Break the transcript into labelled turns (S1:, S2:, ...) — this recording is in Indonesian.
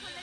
S1: Bueno.